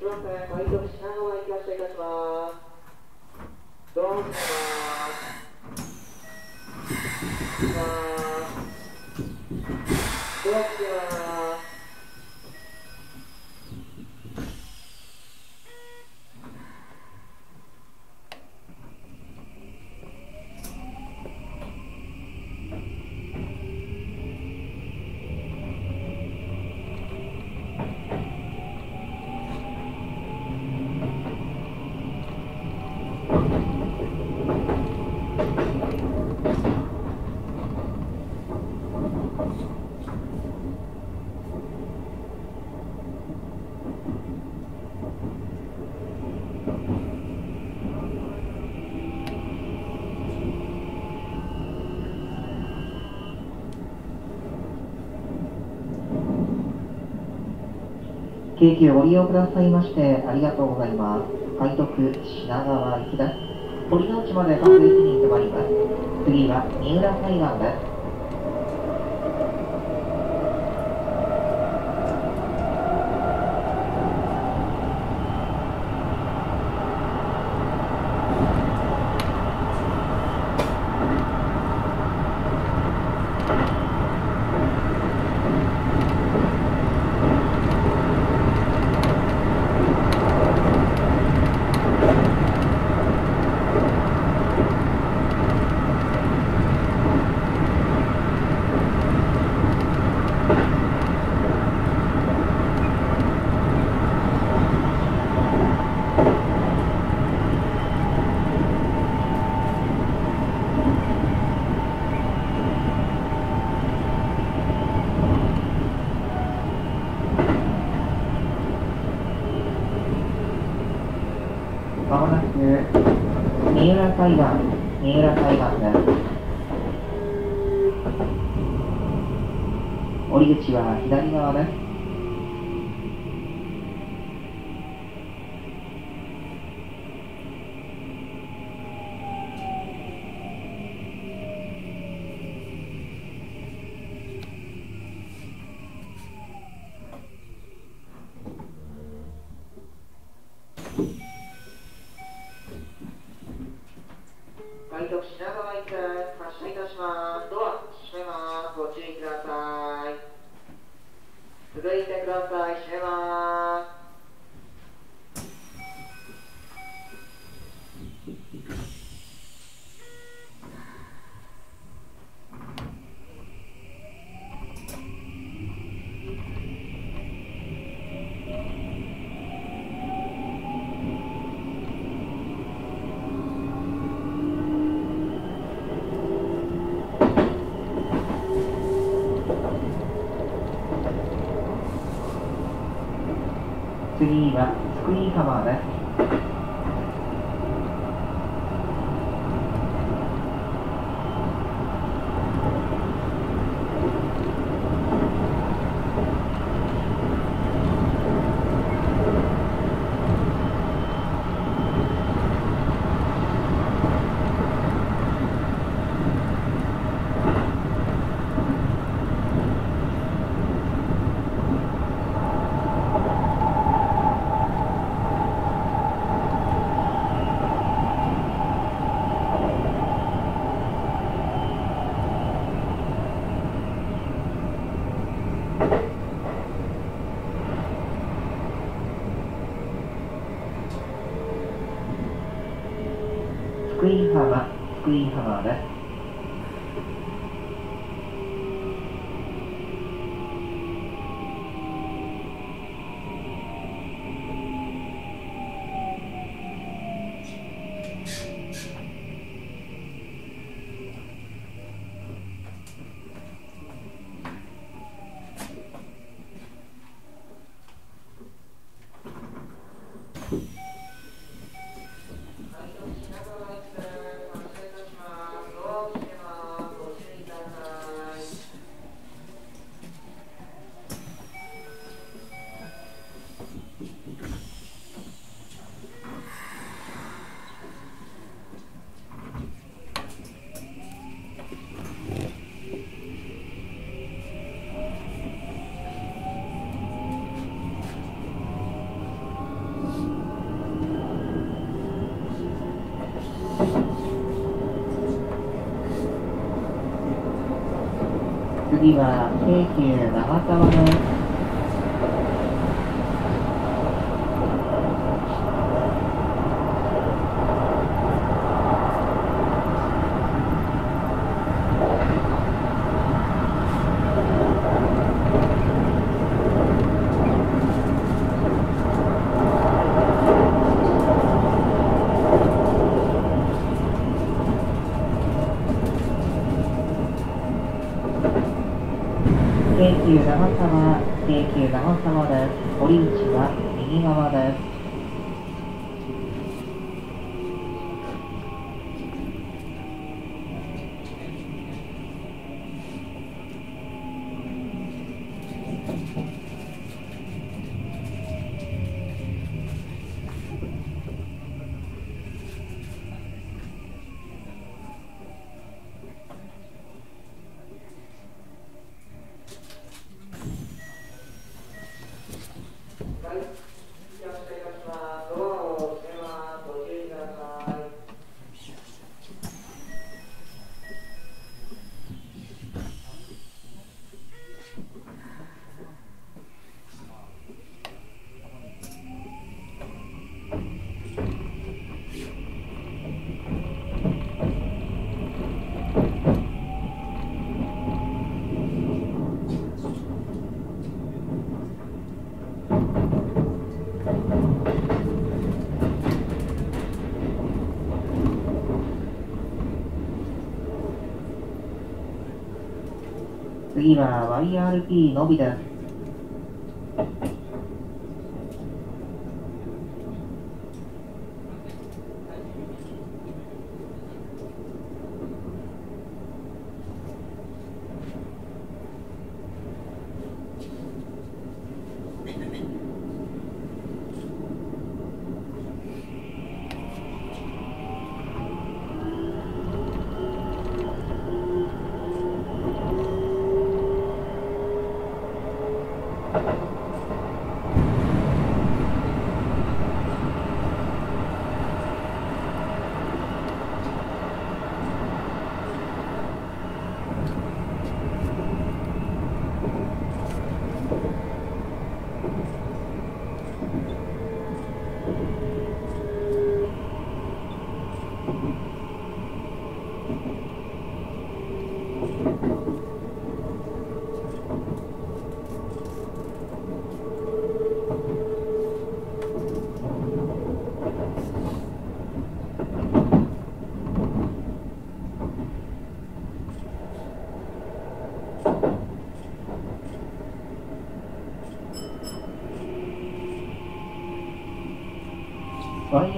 海徳品川行き発車いたします。どうもします。します。どうもします。京急ご利用くださいましてありがとうございます。海徳品川行きです。堀之内まで各駅に停まります。次は三浦海岸です。まもなく三浦海岸、三浦海岸です。降り口は左側です。次はスクリーンカバーです。福井浜、次は京急長沢の駅。京急長沢、京急長沢です。堀内は右側です。はい、よろしくお願いします。ドアを閉めます。ご注意ください。次は YRP のびです。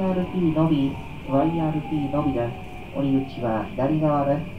YRP のび、YRP のびです。折口は左側です。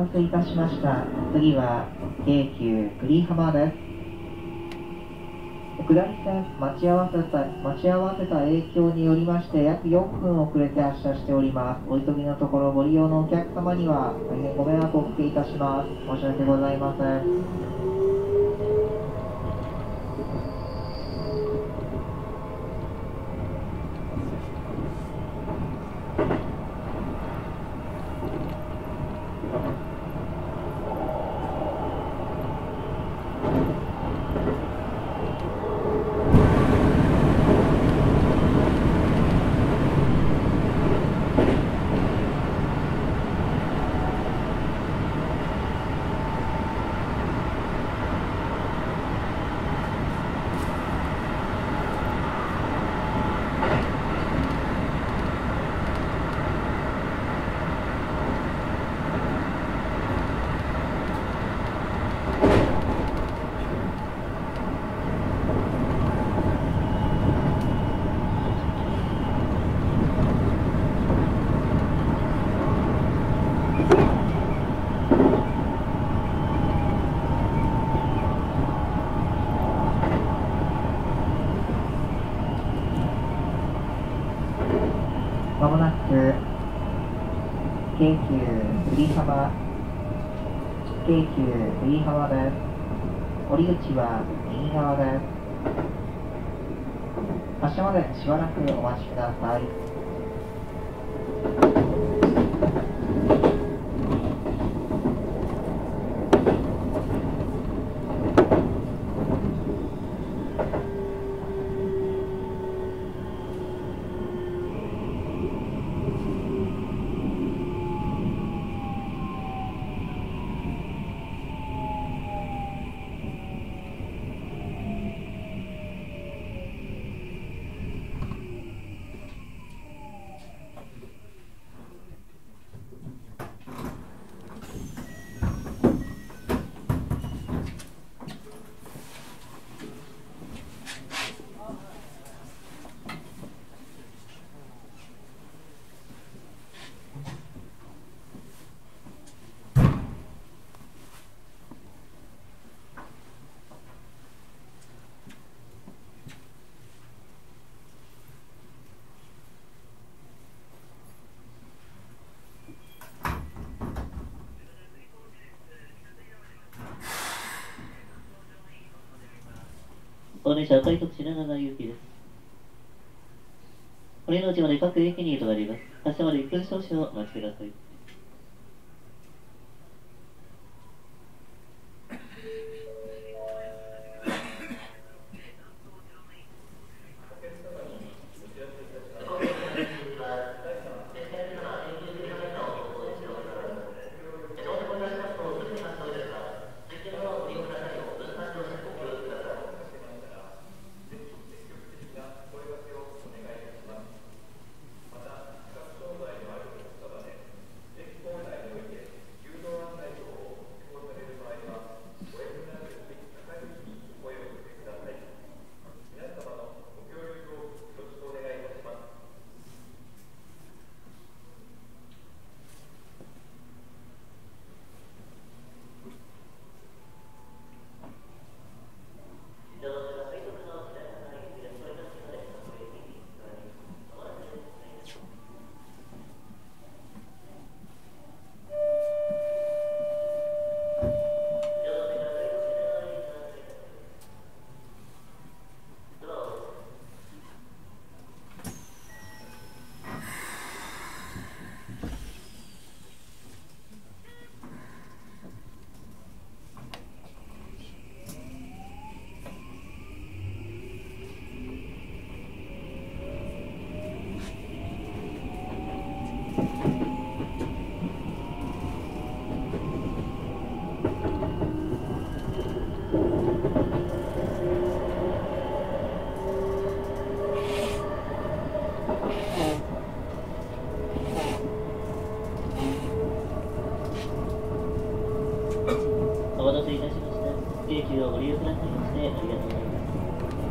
待たせいたしました。次は京急栗浜です。下り線待ち合わせた待ち合わせた影響によりまして約4分遅れて発車しております。お急ぎのところご利用のお客様には大変ご迷惑をおかけいたします。申し訳ございません。まもなく京急栗浜京急右側です。降り口は右側です。発車までしばらくお待ちください。高齢者赤い特品川行きです。堀之内まで各駅に停まります。発車まで1分少々お待ちください。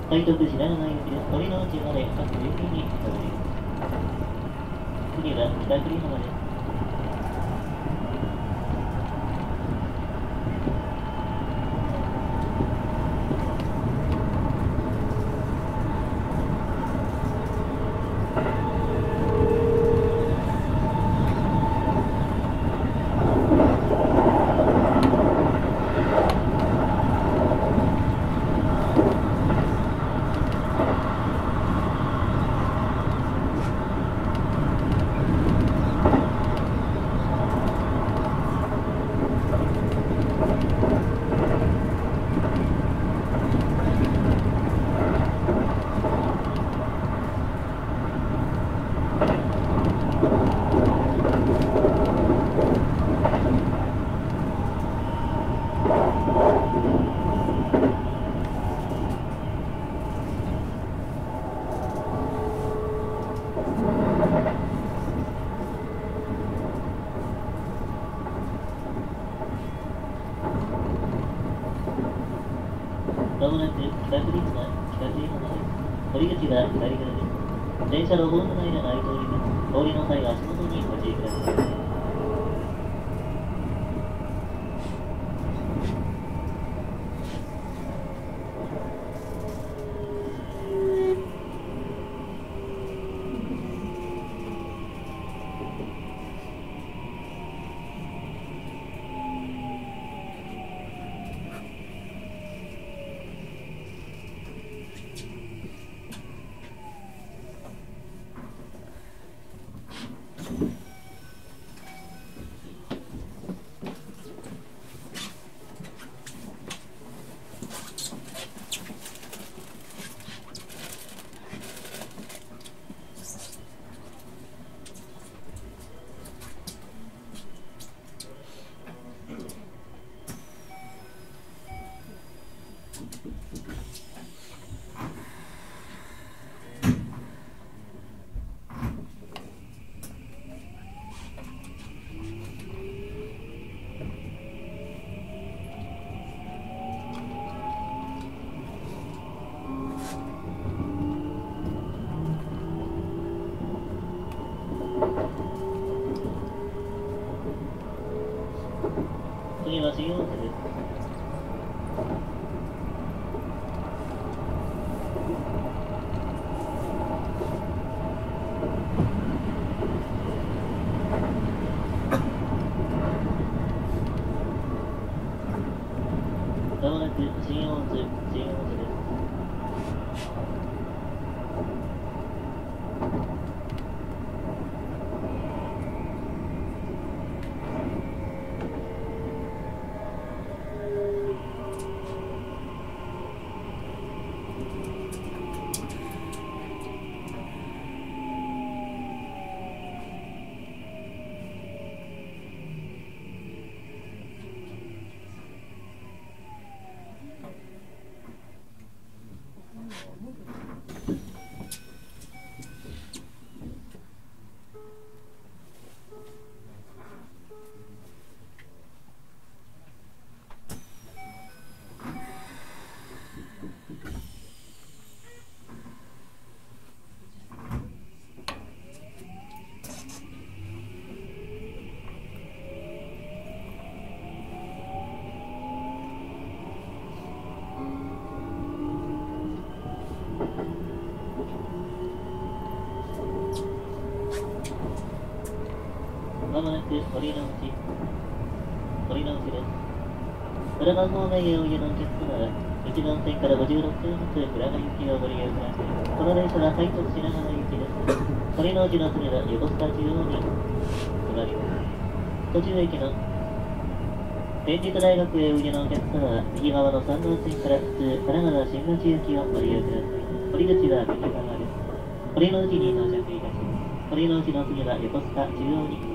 ます。快特品川行きです。堀之内まで各駅に停まります。次は北栗浜です。もなく北クリームが北クリームがです。堀口は左側です。電車のホーム内が空いております。通りの際は足元にご注意ください。まもなく堀之内、堀之内です。浦賀方面へおいでのお客様は、1番線から56分ずつ浦賀行きをご利用ください。この電車は快特品川行きです。堀之内の次は横須賀中央に止まります。途中駅の天竺大学へおいでのお客様は、右側の3号線から普通、神奈川新町行きをご利用ください。堀口は右側です。堀之内に到着いたします。堀之内の次は横須賀中央に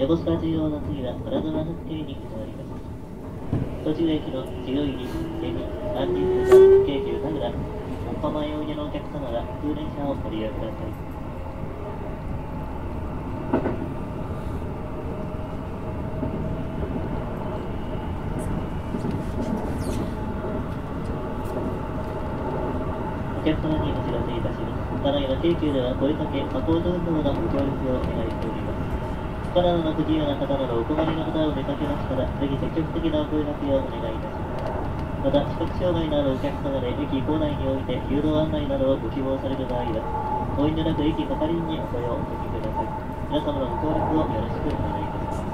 レボス重要の次はプラズマ発給に変わります。途中駅の治療入り、出口、安心する京急神楽、お構いおいでのお客様は空電車をご利用ください。お客様にお知らせいたします。ただいま京急ではこれだけ箱、加工情報のご協力をお願いしております。力の不自由な方などお困りの方を出かけましたら、ぜひ積極的なお声掛けをお願いいたします。また、視覚障害のあるお客様で駅構内において誘導案内などをご希望される場合は、ご遠慮なく駅係員にお声をおかけください。皆様のご協力をよろしくお願いします。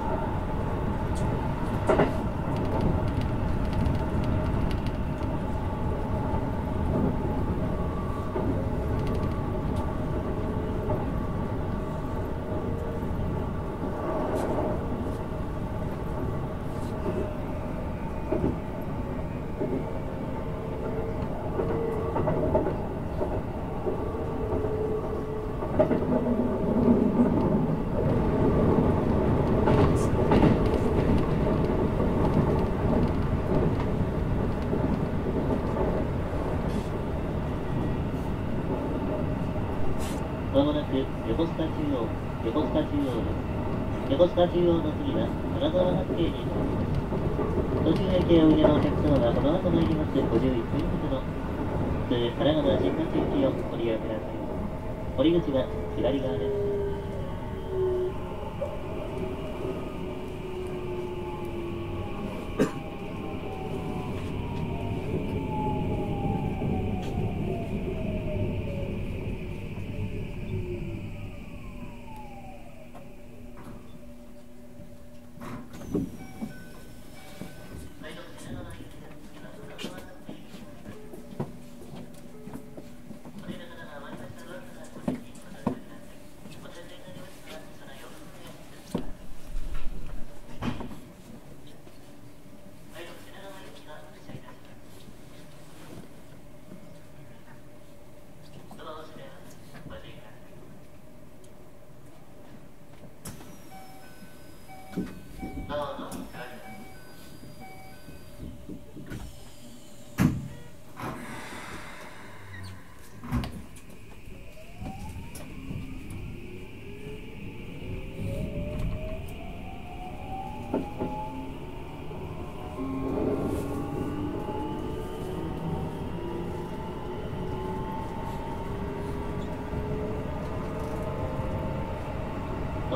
まもなく横須賀中央、横須賀中央です。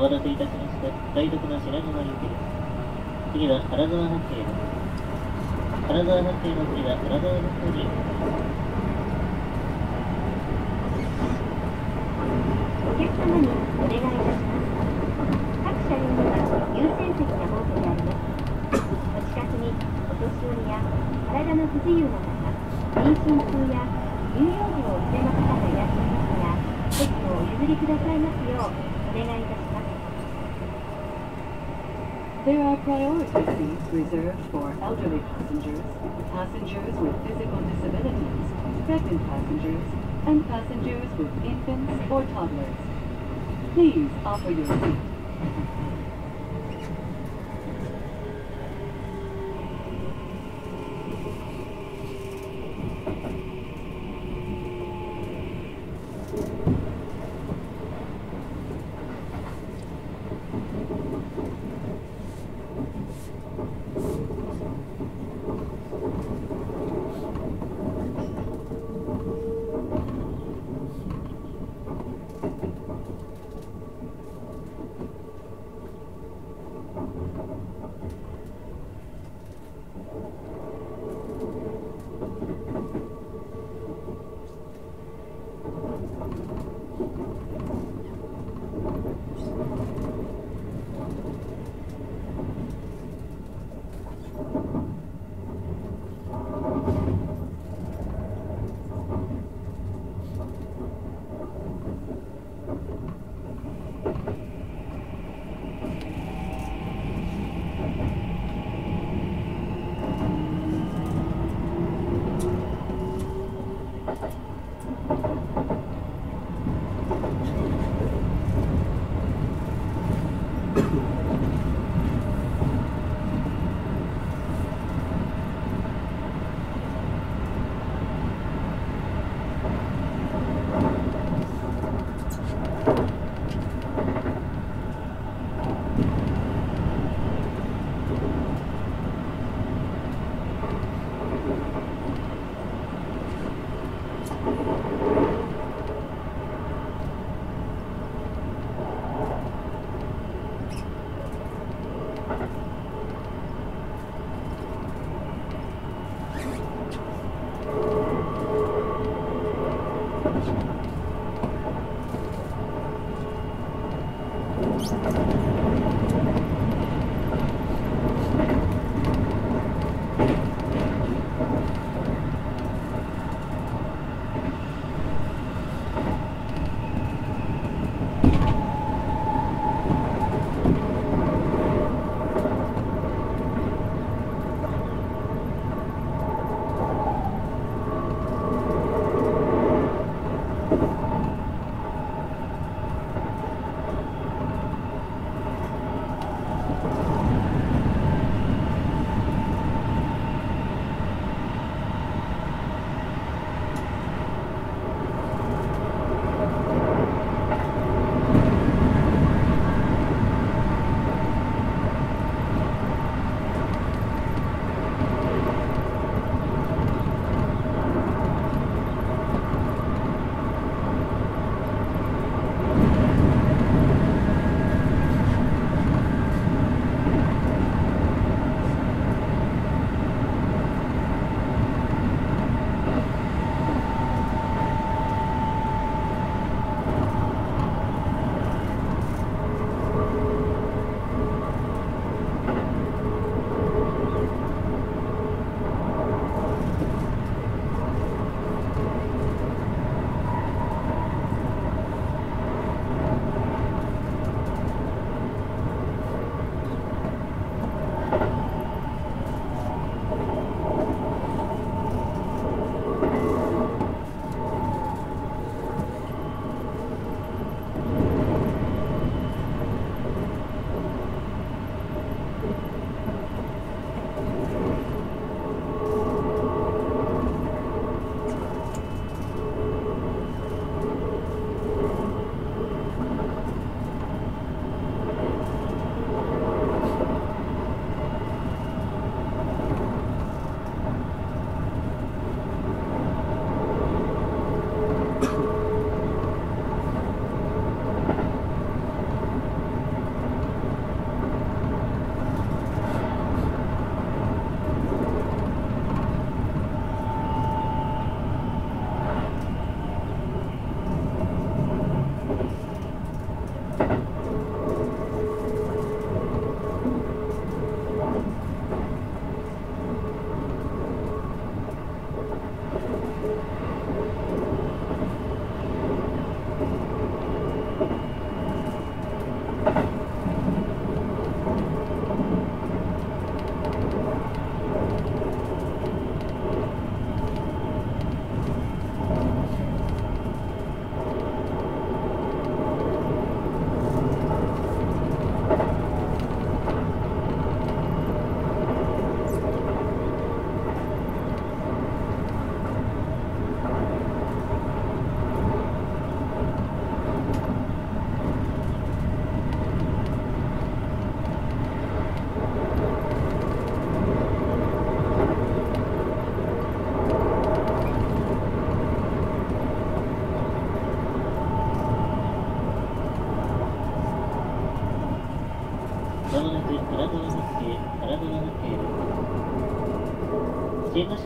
お待たせいたしました。台所の品川行きです。次は原沢発生です。原沢発生の次は原沢の方に reserved for elderly passengers, passengers with physical disabilities, pregnant passengers, and passengers with infants or toddlers. Please offer your seat.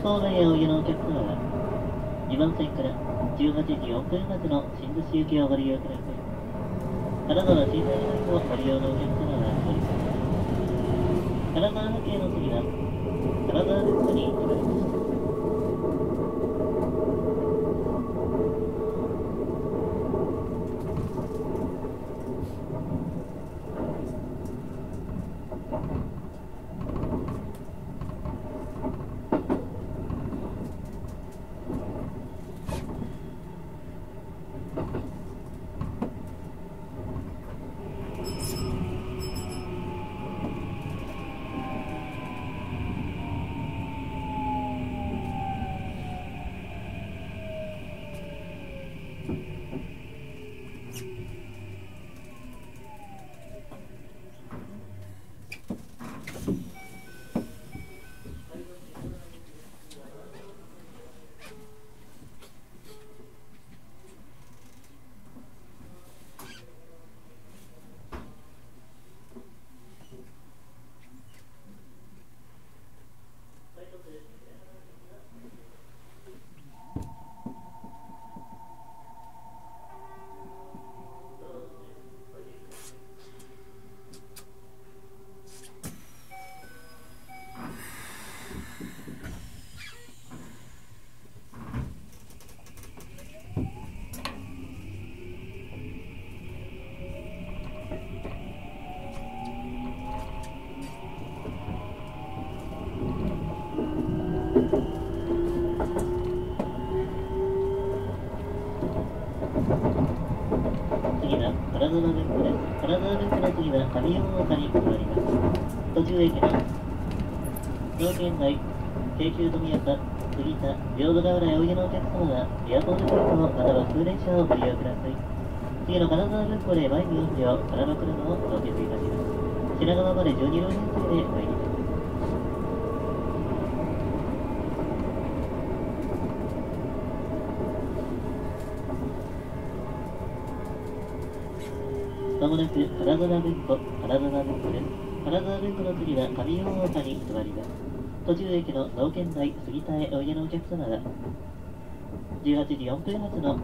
新橋方面へお湯のお客様は、2番線から18時4分発の新橋行きをご利用ください。金沢小さいラインをご利用のお客様はおります。金沢府警の次は、金沢府に決まります金沢文庫の次は上大岡に戻ります。途中駅です。条件内、京急富岡、杉田、両土ヶ浦へおいでのお客様は、エアポート空港または空電車をご利用ください。次の金沢空港で前に4両、空の車をお届けいたします。品川まで12両編成で参りま。もなく金沢文庫、金沢文庫です。金沢文庫の次は上大岡に座ります。途中駅の道県内杉田へおいでのお客様は、18時4分発の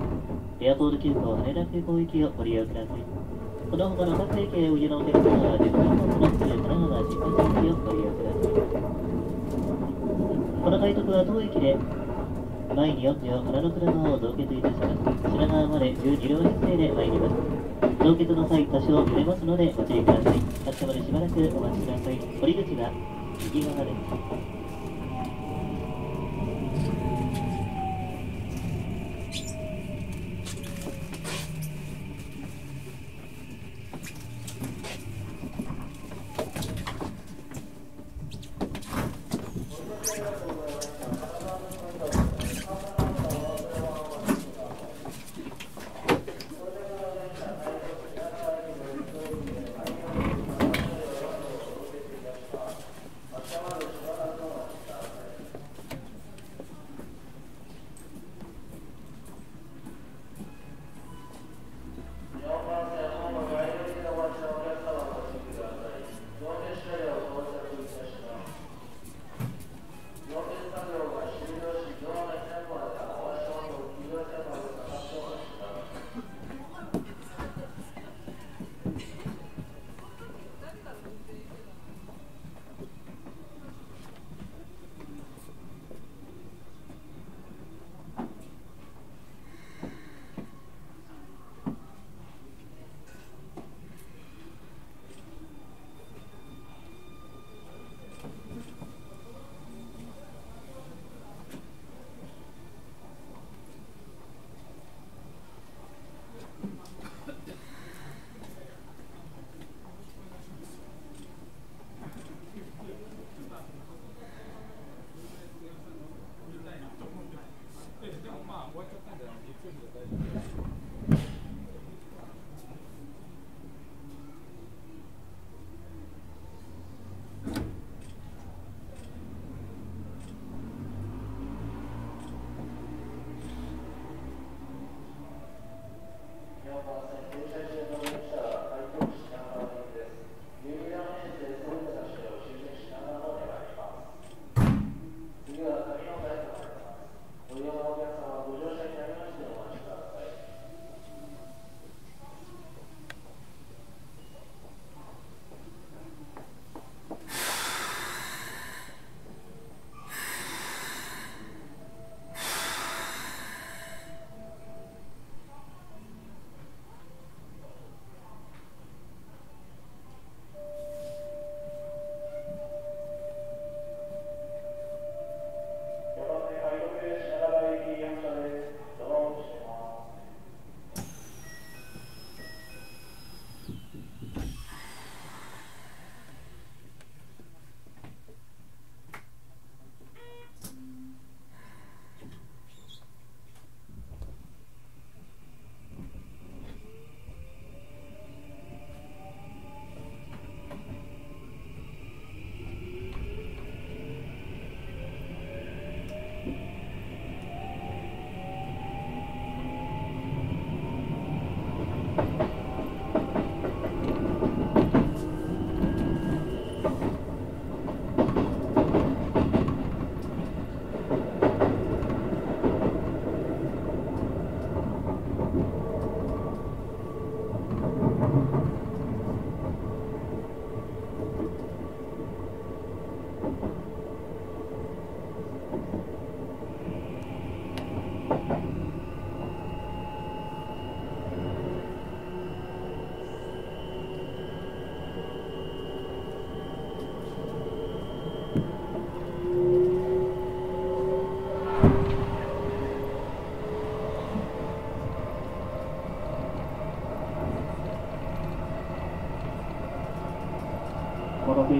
エアポート急行羽田空港行きをご利用ください。この他の各駅へおいでのお客様は、10分発の神奈川新幹線行きをご利用ください。この快特は当駅で前に4両空の車を増結いたします。品川まで12両編成で参ります。増結の際、多少触れますのでご注意ください。発車までしばらくお待ちください。降り口は右側です。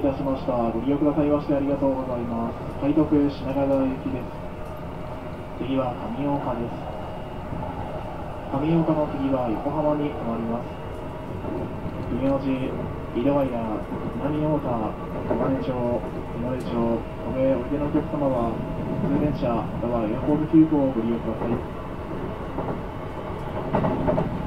いたしました。ご利用くださいましてありがとうございます。海徳品川行きです。次は上岡です。上岡の次は横浜に停まります。梅小路、井戸ヶ谷、南太田、小金町、今根町、おめおいでのお客様は、通電車またはエアポート急行をご利用ください。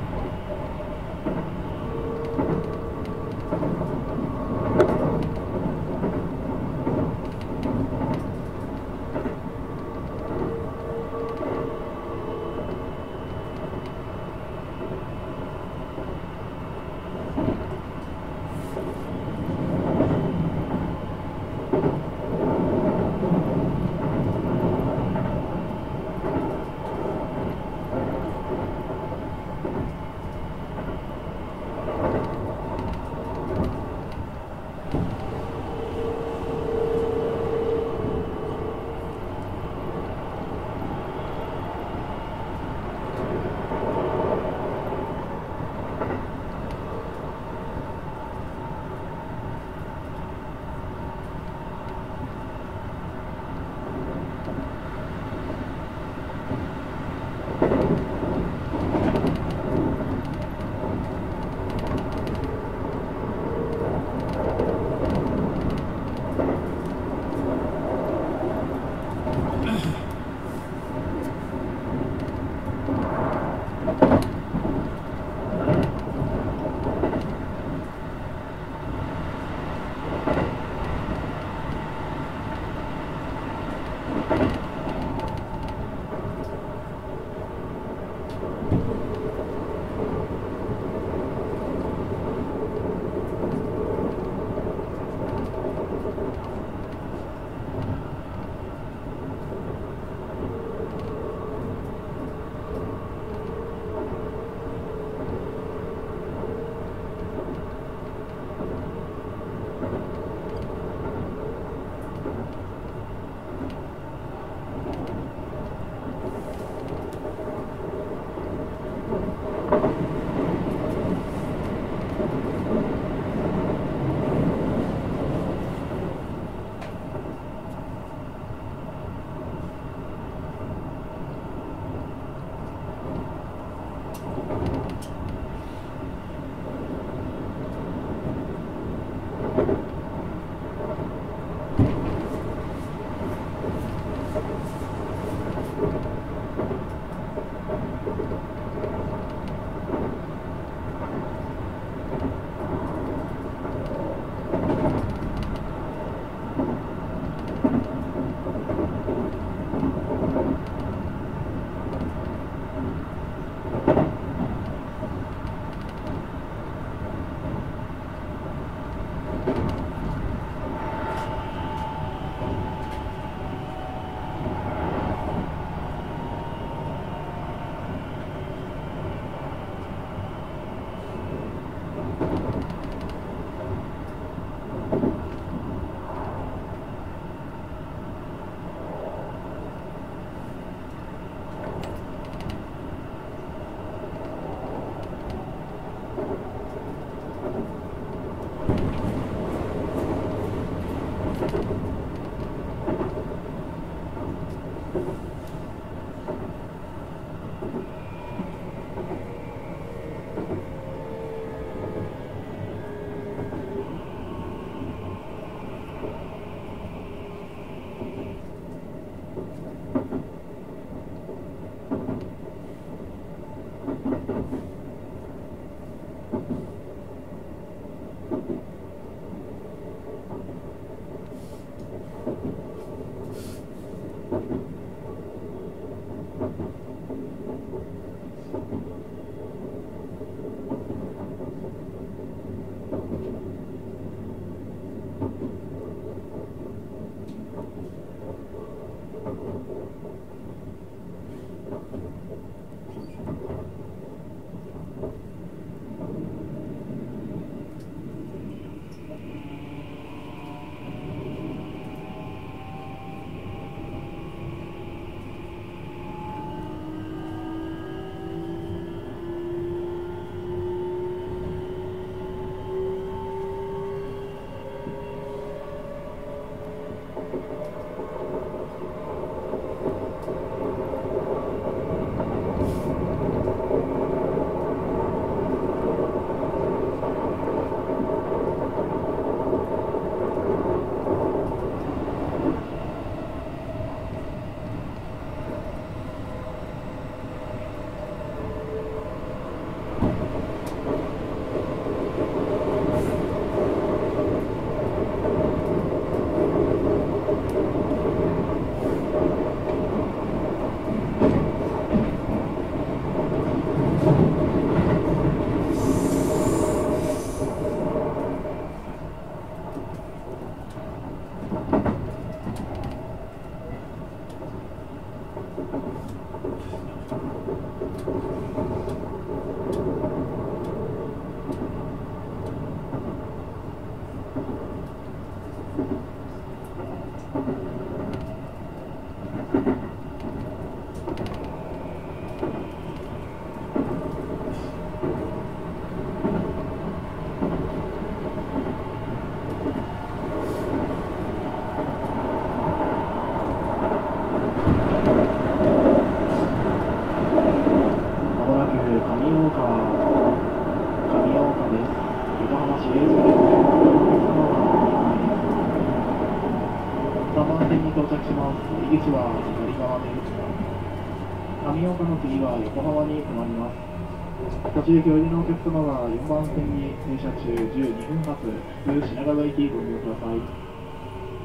途中駅おいでのお客様は4番線に停車中12分発、普通品川行きご利用ください。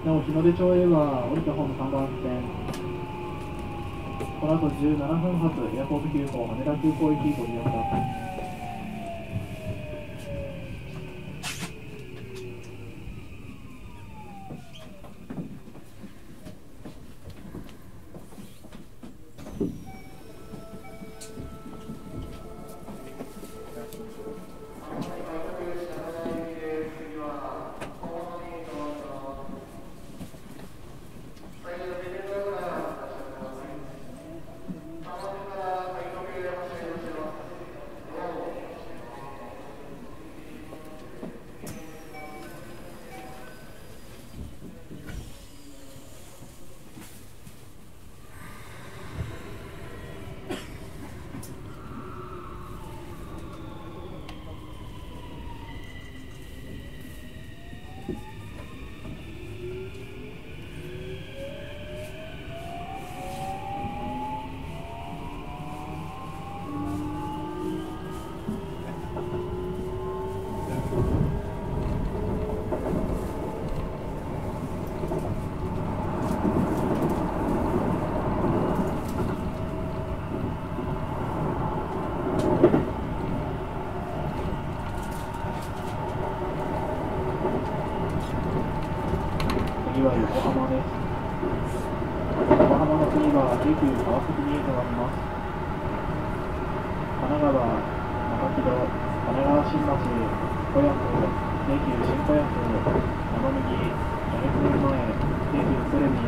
なお、日の出町へは降りたホーム3番線、この後17分発エアポート急行羽田空港行きご利用は京急川崎に停まります。神奈川、中木戸、神奈川新町、小安、京急新小安、山右、八重洲前、京急鶴見、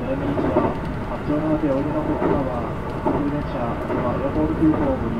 鶴見市は、八丁縄でおいでのお客様は、普通電車、またはエアポート急行をご利用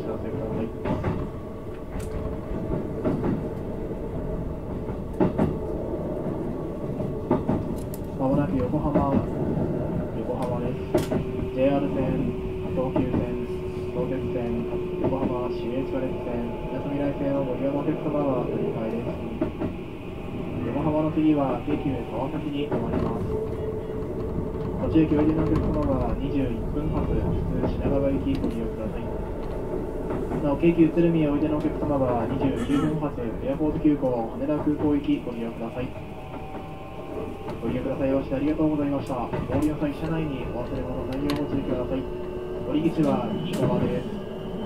知らせください。まもなく横浜、横浜です。JR 線、東急線、東鉄線、横浜市営地下鉄線、みなとみらい線をご利用のお客様は乗り換えです。横浜の次は京急川崎に停まります。途中駅おいでのお客様は21分発、普通品川行きご利用ください。なお、京急鶴見へおいでのお客様は29分発、エアポート急行羽田空港行きご利用ください。ご利用くださいましてありがとうございました。お降りの際、車内にお忘れ物ないようご注意ください。ご降り口は右側です。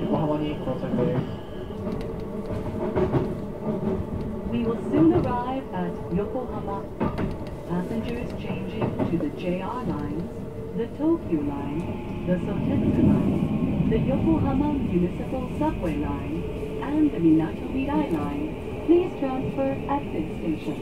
横浜に到着です。We will soon arrive at Yokohama. Passengers changing to the JR lines, the Tokyu line, the Sotetsu line, the Yokohama Municipal Subway line, and the Minato Mirai line, please transfer at this station.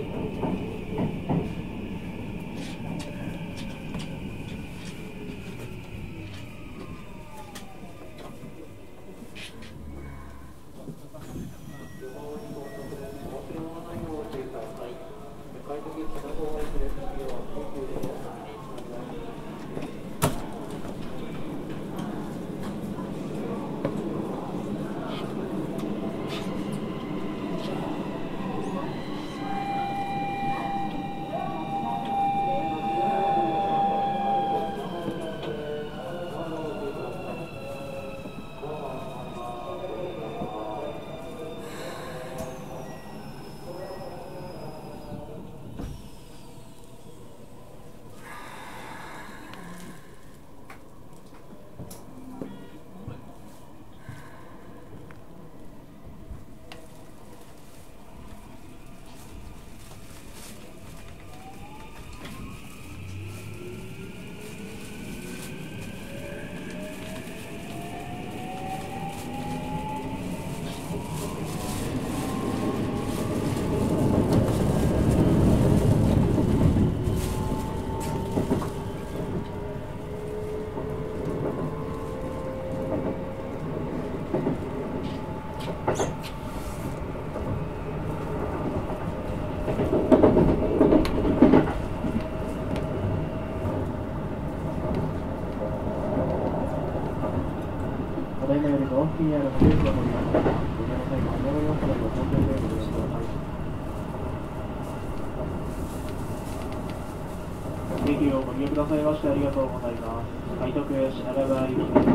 くださいましてありがとうございます。快特品川行きです。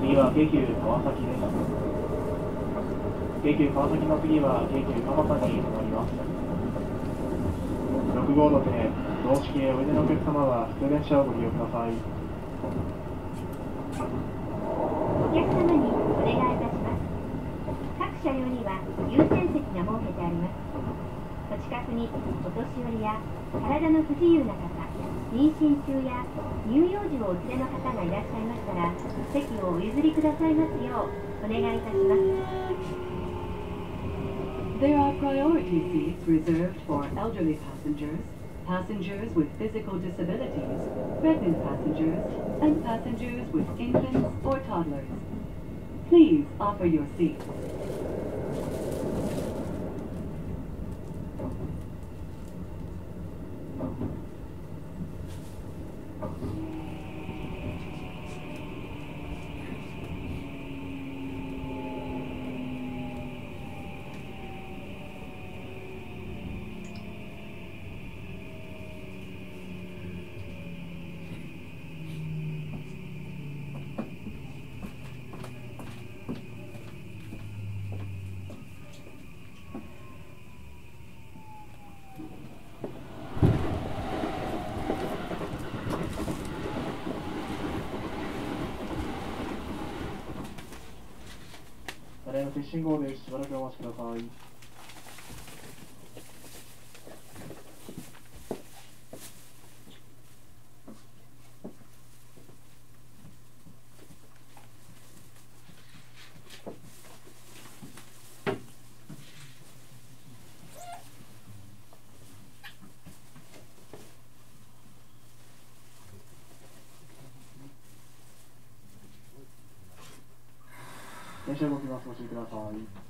次は京急川崎です。京急川崎の次は京急蒲田に乗ります。6号の手、同式へおいでのお客様は普通電車をご利用ください。お客様にお願いいたします各車両には優先席が設けてありますお近くにお年寄りや体の不自由な方妊娠中や乳幼児をお連れの方がいらっしゃいましたら席をお譲りくださいますようお願いいたします There are priority seats reserved for elderly passengers, passengers with physical disabilities, pregnant passengers, and passengers with infants or toddlers. Please offer your seat. 信号です。しばらくお待ちください。電車動きます。ご注意ください。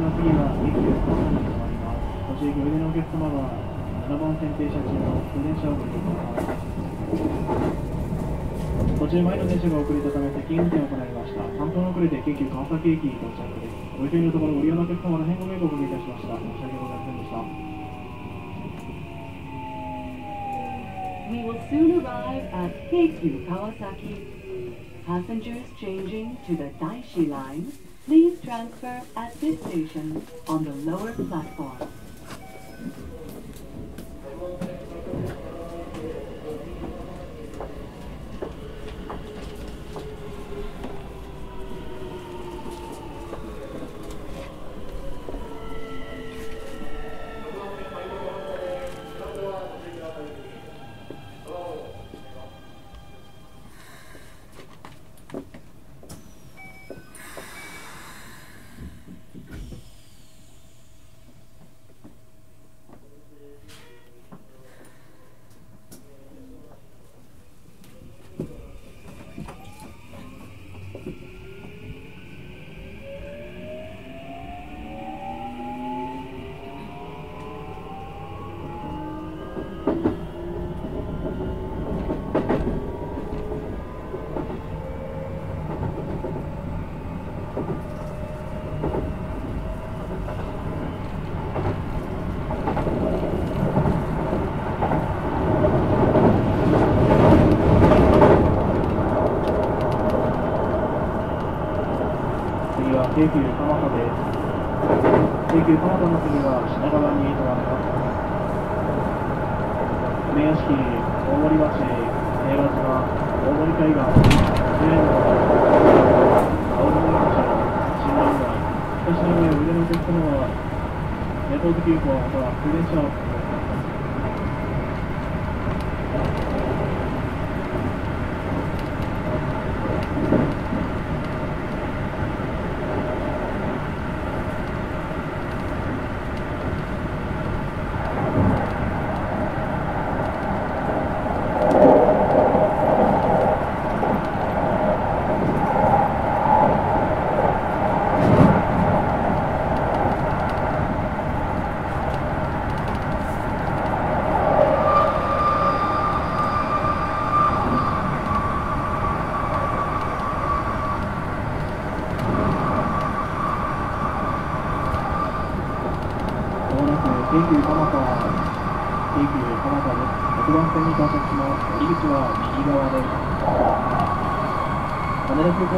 り換えです。京急川崎の次は京急川崎に停まります。途中駅おいでのお客様は、7番線停車中の普通電車をご利用ください。途中前の電車が遅れたため先運転を行いました3分遅れて京急川崎駅に到着ですご急ぎのところご利用のお客様の変更名ご確認いたしました申し訳ございませんでした We will soon arrive at Keikyu Kawasaki. Passengers changing to the Daishi line, please transfer at this station on the lower platform.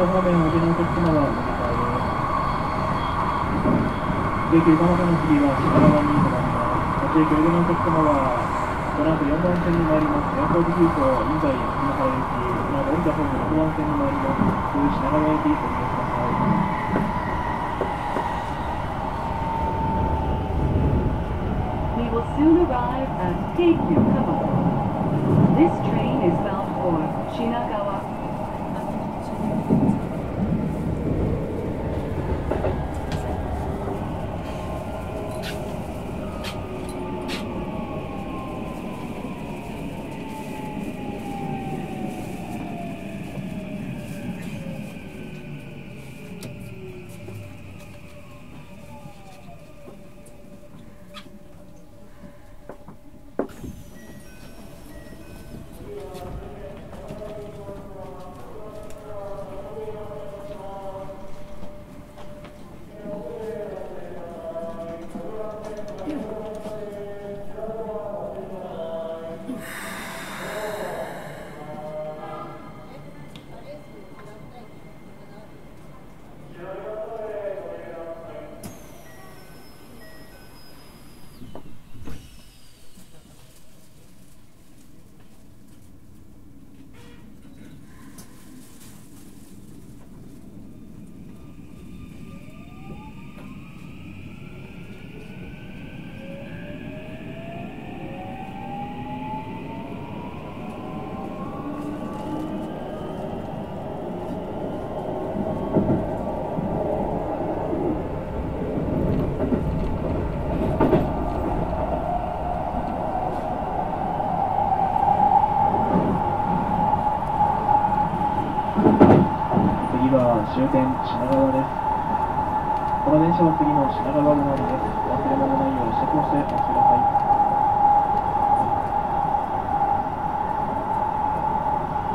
方面お出のお客様は乗り換えです京急蒲田の次は品川に停まります途中駅おいでのお客様はこの後4番線に参りますエアポート急行銀座八幡原行きこの後降りた方面6番線に参ります普通品川駅ご利用ください We will soon arrive at Keikyu Kawasaki. This train is bound for Shinagawa. 次は終点品川ですこの電車は次の品川止まりです忘れ物ないよう支度をしてお待ちください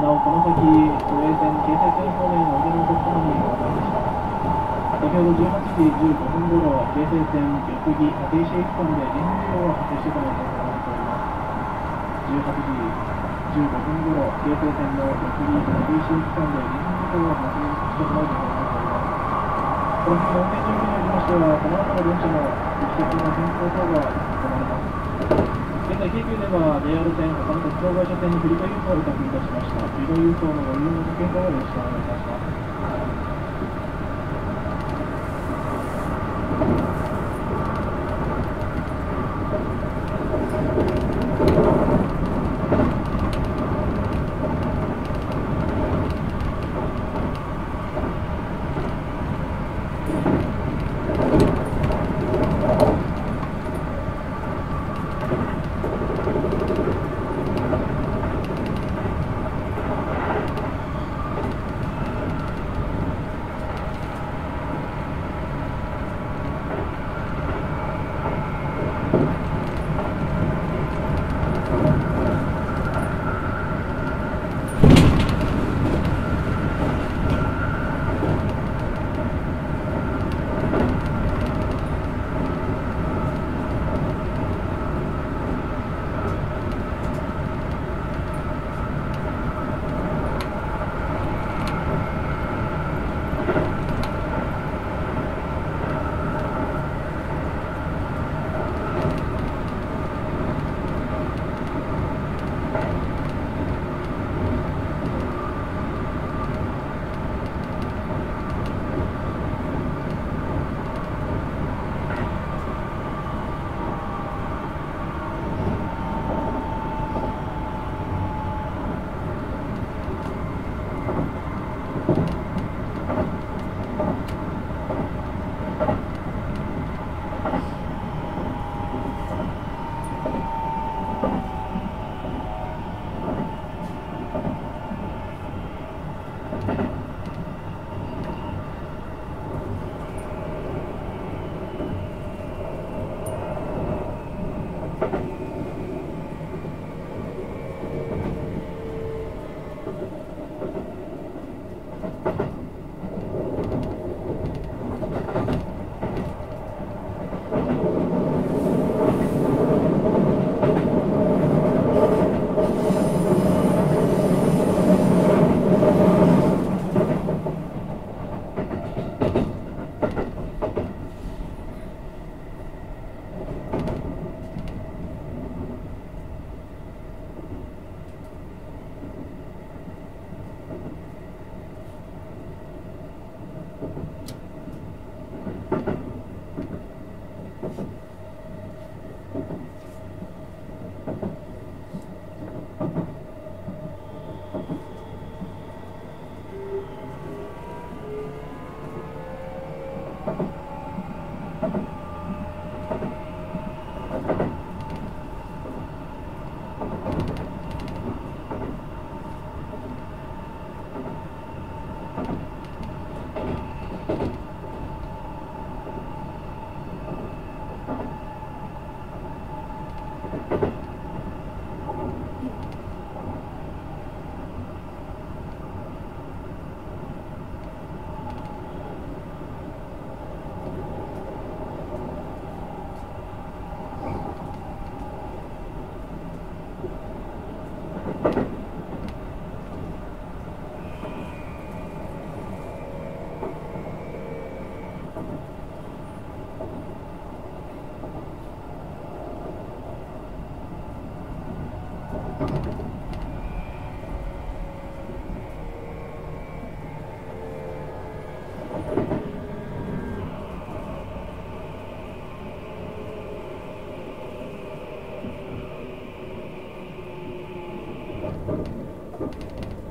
なおこの先都営線京成線方面おいでのお客様にご案内でした先ほど18時15分頃京成線四木立石駅間で臨時事故が発生してたので行われております。18時15分頃京成線の四木立石駅間で臨時事故を発生してたので行われておりますこの運転状況によりましては、この後の電車の適切な変更等が行われます。現在、京急では JR 線、他の鉄道会社線に振り替え輸送を確認いたしました。振り替え輸送のご利用のご検討をよろしくお願いいたします。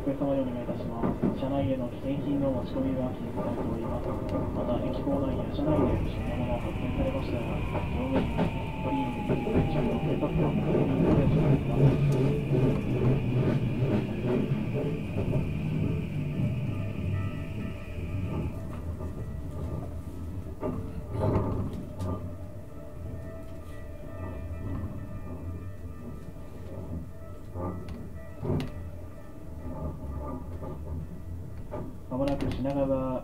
客様にお願いいたします。車内への危険品の持ち込みは禁止されております。また、駅構内や車内で不審なものが発見されましたら、乗務員、ドリーム、車の警察官、クリーニングで処理します。品川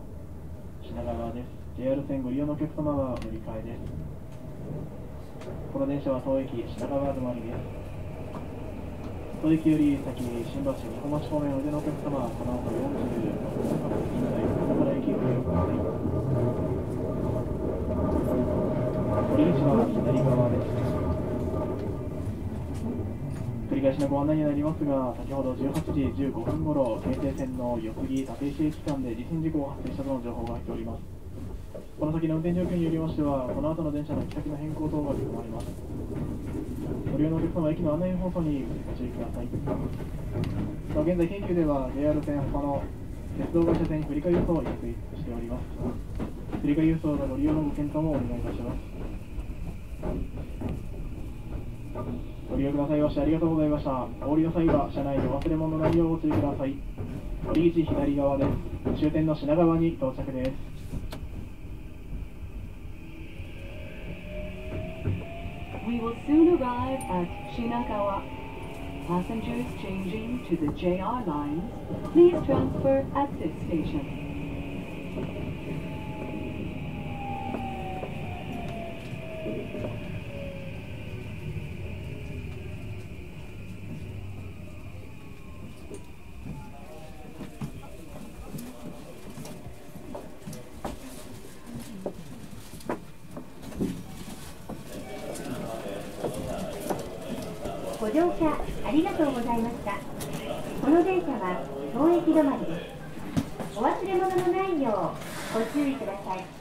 品川です JR 線ご利用のお客様は乗り換えです。この電車は当駅品川止まりです。当駅より先新橋日本町方面おいでのお客様はこの後46分発現在小原駅ご利用ください降り口は左側です繰り返しのご案内になりますが、先ほど18時15分ごろ、京成線の四つ木立石駅間で地震事故が発生したとの情報が入っております。この先の運転状況によりましては、この後の電車の行き先の変更等が見込まれます。ご利用のお客様は駅の案内放送にご注意ください。な現在、京急では JR 線他の鉄道会社線振り替え輸送を予定しております。振り替え輸送のご利用のご検討もお願いいたします。ご利用くださいましてありがとうございました。お降りの際は車内でお忘れ物のないようご注意ください。降り口左側です。終点の品川に到着です。We will soon arrive at Shinagawa. Passengers changing to the JR lines, please transfer at this station. ご乗車ありがとうございましたこの電車は当駅止まりです。お忘れ物のないようご注意ください。